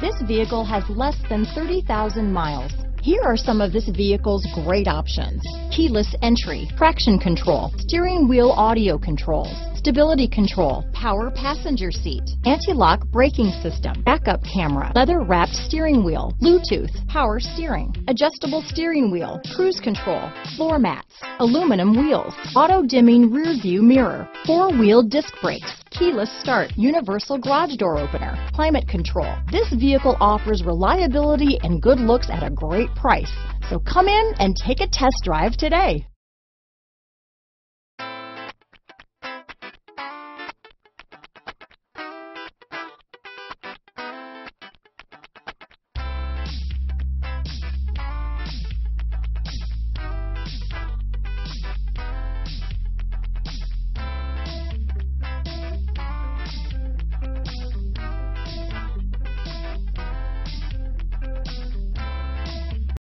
This vehicle has less than 30,000 miles. Here are some of this vehicle's great options. Keyless entry, traction control, steering wheel audio controls, stability control, power passenger seat, anti-lock braking system, backup camera, leather wrapped steering wheel, Bluetooth, power steering, adjustable steering wheel, cruise control, floor mats, aluminum wheels, auto dimming rear view mirror, four wheel disc brakes, keyless start, universal garage door opener, climate control. This vehicle offers reliability and good looks at a great price. So come in and take a test drive today.